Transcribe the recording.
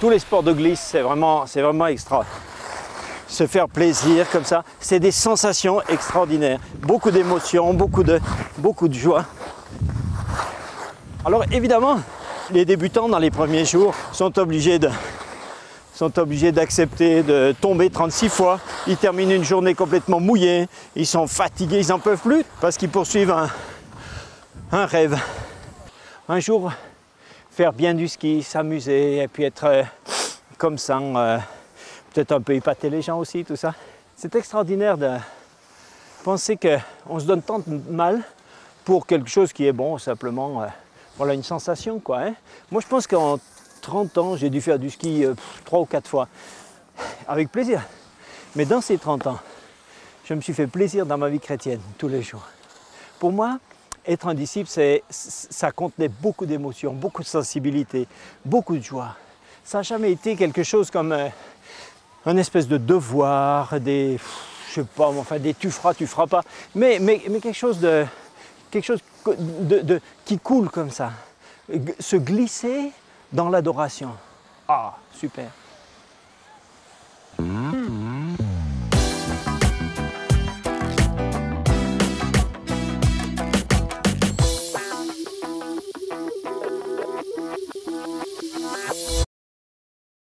tous les sports de glisse, c'est vraiment, c'est extra. Se faire plaisir comme ça, c'est des sensations extraordinaires. Beaucoup d'émotions, beaucoup de, joie. Alors évidemment, les débutants dans les premiers jours sont obligés de sont obligés d'accepter de tomber 36 fois. Ils terminent une journée complètement mouillée. Ils sont fatigués, ils n'en peuvent plus parce qu'ils poursuivent un, un rêve. Un jour, faire bien du ski, s'amuser et puis être euh, comme ça, euh, peut-être un peu épater les gens aussi, tout ça. C'est extraordinaire de penser qu'on se donne tant de mal pour quelque chose qui est bon, simplement, euh, voilà, une sensation, quoi. hein. Moi, je pense qu'en 30 ans, j'ai dû faire du ski trois ou quatre fois, avec plaisir. Mais dans ces 30 ans, je me suis fait plaisir dans ma vie chrétienne, tous les jours. Pour moi, être un disciple, ça contenait beaucoup d'émotions, beaucoup de sensibilité, beaucoup de joie. Ça n'a jamais été quelque chose comme euh, un espèce de devoir, des, je sais pas, enfin des tu feras, tu feras pas, mais, quelque chose de, quelque chose de- qui coule comme ça. Se glisser dans l'adoration. Ah, super.